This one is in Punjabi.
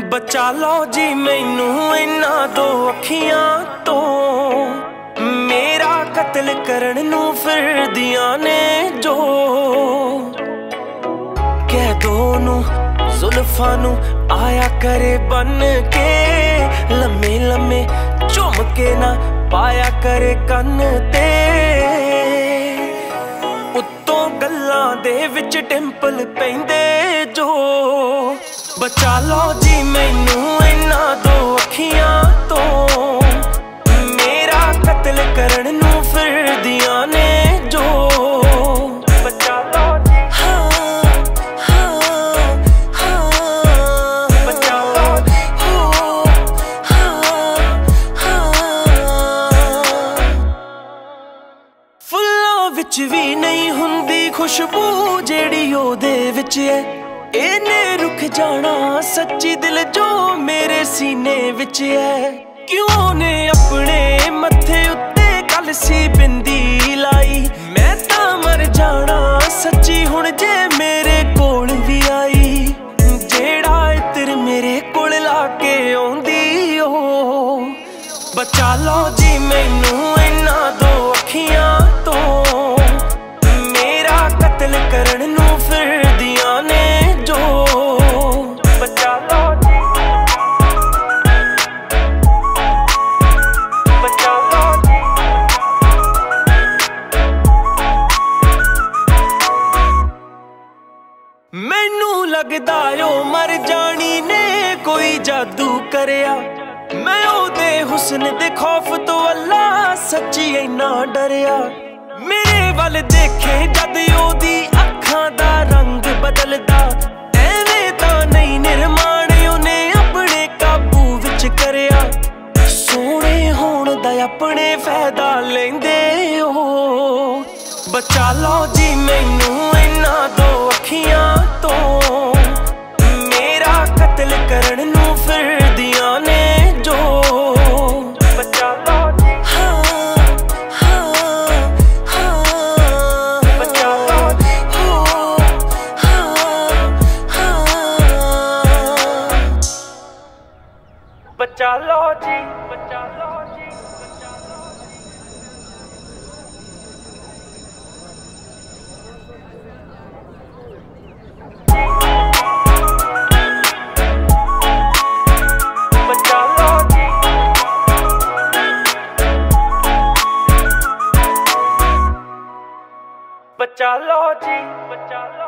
ਬਚਾ ਲਓ ਜੀ ਮੈਨੂੰ ਇਹਨਾਂ ਦੋ ਅੱਖੀਆਂ ਤੋਂ। ਮੇਰਾ ਕਤਲ ਕਰਨ ਨੂੰ ਫਿਰਦੀਆਂ ਨੇ ਜੋ। ਕਹਿ ਦੋ ਨੂੰ ਜ਼ੁਲਫਾਂ ਨੂੰ ਆਇਆ ਕਰੇ ਬਨ ਕੇ। ਲੰਮੇ ਲੰਮੇ ਝੁੰਮ ਕੇ ਨਾ ਪਾਇਆ ਕਰੇ ਕੰਨ ਤੇ। ਉੱਤੋਂ ਗੱਲਾਂ ਦੇ ਵਿੱਚ ਟੈਂਪਲ ਪੈਂਦੇ ਬਚਾ ਲਓ ਜੀ ਮੈਨੂੰ ਇਹਨਾਂ ਦੋ ਅੱਖੀਆਂ ਤੋਂ। ਮੇਰਾ ਕਤਲ ਕਰਨ ਨੂੰ ਫਿਰਦੀਆਂ ਨੇ ਜੋ। ਬਚਾ ਲਓ ਜੀ। ਹਾਂ ਹਾਂ ਹਾਂ ਬਚਾ ਲਓ ਹੋ ਹਾਂ ਹਾਂ ਫੁੱਲਾਂ ਵਿੱਚ ਵੀ ਨਹੀਂ ਹੁੰਦੀ ਖੁਸ਼ਬੂ ਜਿਹੜੀ ਉਹਦੇ ਵਿੱਚ ਐ ਇਹਨੇ ਰੁਕ ਜਾਣਾ ਸੱਚੀ ਦਿਲ ਜੋ ਮੇਰੇ ਸੀਨੇ ਵਿੱਚ ਐ ਕਿਉਂ ਨੇ ਆਪਣੇ ਮੱਥੇ ਉੱਤੇ ਕਲਸੀ ਬਿੰਦੀ ਲਾਈ? ਮੈਂ ਤਾਂ ਮਰ ਜਾਣਾ ਸੱਚੀ ਹੁਣ ਜੇ ਮੇਰੇ ਕੋਲ ਵੀ ਆਈ। ਜਿਹੜਾ ਇਤਰ ਮੇਰੇ ਕੋਲ ਲਾ ਕੇ ਆਉਂਦੀ ਓ ਬਚਾ ਲਓ ਜੀ ਮੈਨੂੰ ਇਹਨਾਂ ਦੋ ਅੱਖੀਆਂ। ਮੈਨੂੰ ਲੱਗਦਾ ਓ ਮਰ ਜਾਣੀ ਨੇ ਕੋਈ ਜਾਦੂ ਕਰਿਆ। ਮੈਂ ਉਹਦੇ ਹੁਸਨ ਦੇ ਖੌਫ ਤੋਂ ਅੱਲਾ ਸੱਚੀ ਇੰਨਾ ਡਰਿਆ। ਮੇਰੇ ਵੱਲ ਦੇਖੇ ਜਦ ਉਹਦੀ ਅੱਖਾਂ ਦਾ ਰੰਗ ਬਦਲਦਾ। ਐਵੇਂ ਤਾਂ ਨਹੀਂ ਨਿਰਮਾਣ ਉਹਨੇ ਆਪਣੇ ਕਾਬੂ ਵਿੱਚ ਕਰਿਆ। ਸੋਹਣੇ ਹੋਣ ਦਾ ਆਪਣੇ ਫਾਇਦਾ ਲੈਂਦੇ ਉਹ। ਬਚਾ ਲਓ ਜੀ ਮੈਨੂੰ ਇੰਨਾ ਦੋ। ਅੱਖੀਆਂ ਤੋਂ ਮੇਰਾ ਕਤਲ ਕਰਨ ਨੂੰ ਫਿਰਦੀਆਂ ਨੇ ਜੋ। ਬਚਾ ਲਓ ਜੀ। ਹਾਂ ਹਾਂ ਹਾਂ ਬਚਾ ਲਓ ਜੀ। ਹੋ ਹਾਂ ਹਾਂ ਬਚਾ ਲਓ ਜੀ। ਬਚਾ ਬਚਾ ਲਓ ਜੀ ਬਚਾ ਲਓ